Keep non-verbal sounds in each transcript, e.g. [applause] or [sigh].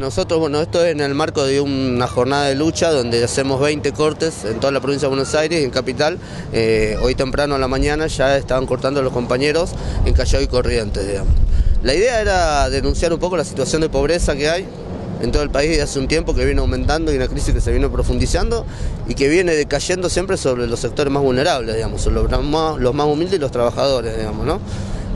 Nosotros, bueno, esto es en el marco de una jornada de lucha donde hacemos 20 cortes en toda la provincia de Buenos Aires en Capital. Eh, hoy temprano a la mañana ya estaban cortando los compañeros en Callao y Corrientes, digamos. La idea era denunciar un poco la situación de pobreza que hay en todo el país desde hace un tiempo que viene aumentando y una crisis que se viene profundizando y que viene decayendo siempre sobre los sectores más vulnerables, digamos, sobre los más humildes y los trabajadores, digamos, ¿no?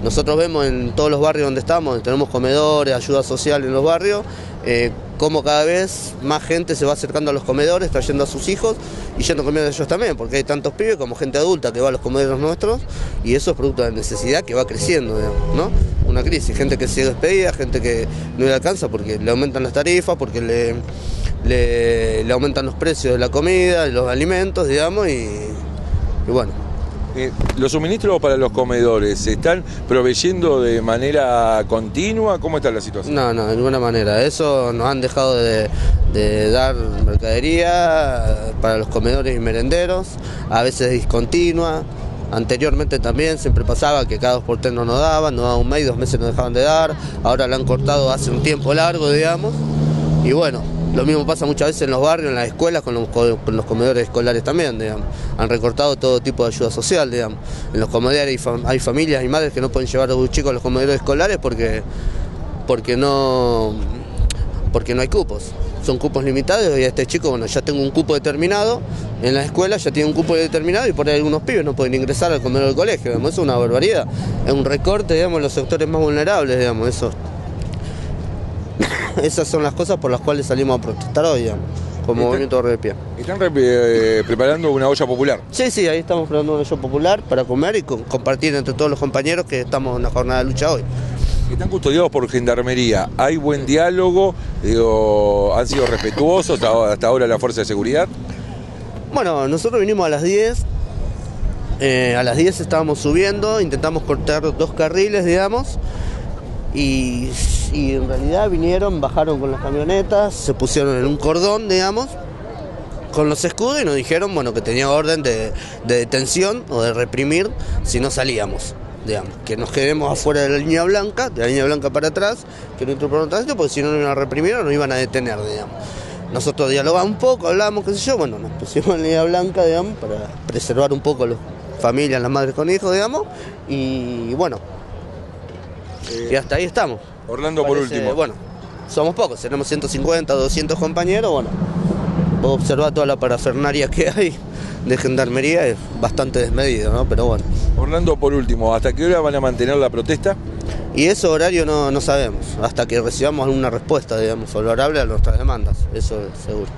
Nosotros vemos en todos los barrios donde estamos, tenemos comedores, ayuda social en los barrios, eh, cómo cada vez más gente se va acercando a los comedores, trayendo a sus hijos y yendo comiendo ellos también, porque hay tantos pibes como gente adulta que va a los comedores nuestros y eso es producto de la necesidad que va creciendo, ¿no? Una crisis, gente que se despedida, gente que no le alcanza porque le aumentan las tarifas, porque le, le, aumentan los precios de la comida, de los alimentos, digamos, y bueno. Eh, ¿Los suministros para los comedores se están proveyendo de manera continua? ¿Cómo está la situación? No, no, de ninguna manera. Eso nos han dejado de, dar mercadería para los comedores y merenderos, a veces discontinua. Anteriormente también siempre pasaba que cada dos por tres no nos daban, nos daban un mes, dos meses nos dejaban de dar, ahora lo han cortado hace un tiempo largo, digamos, y bueno, lo mismo pasa muchas veces en los barrios, en las escuelas, con los, comedores escolares también, digamos. Han recortado todo tipo de ayuda social, digamos. En los comedores hay, familias y madres que no pueden llevar a sus chicos a los comedores escolares porque, porque, no, porque no hay cupos. Son cupos limitados y este chico, bueno, ya tengo un cupo determinado en la escuela, ya tiene un cupo determinado y por ahí algunos pibes no pueden ingresar al comedor del colegio, digamos. Es una barbaridad. Es un recorte, digamos, en los sectores más vulnerables, digamos. Eso [laughs] esas son las cosas por las cuales salimos a protestar hoy, como movimiento de pie. ¿Están eh, preparando una olla popular? Sí, sí, ahí estamos preparando una olla popular para comer y compartir entre todos los compañeros que estamos en una jornada de lucha hoy. Están custodiados por Gendarmería. ¿Hay buen diálogo? Digo, ¿Han sido respetuosos hasta ahora la Fuerza de Seguridad? Bueno, nosotros vinimos a las 10. Eh, a las 10 estábamos subiendo, intentamos cortar dos carriles, digamos y, en realidad vinieron, bajaron con las camionetas, se pusieron en un cordón, digamos, con los escudos y nos dijeron bueno que tenía orden de, detención o de reprimir si no salíamos. Digamos, que nos quedemos afuera de la línea blanca, de la línea blanca para atrás, que no entró por tránsito, porque si no nos iban a reprimir o nos iban a detener, digamos. Nosotros dialogamos un poco, hablamos, qué sé yo, bueno, nos pusimos en línea blanca, digamos, para preservar un poco las familias, las madres con hijos, digamos, y bueno, y hasta ahí estamos. Orlando, por último. Bueno, somos pocos, tenemos 150, 200 compañeros, bueno, puedo observar toda la parafernaria que hay de gendarmería, es bastante desmedido, ¿no? Pero bueno. Orlando, por último, ¿hasta qué hora van a mantener la protesta? Y ese horario no, no sabemos, hasta que recibamos alguna respuesta, digamos, favorable a nuestras demandas, eso es seguro.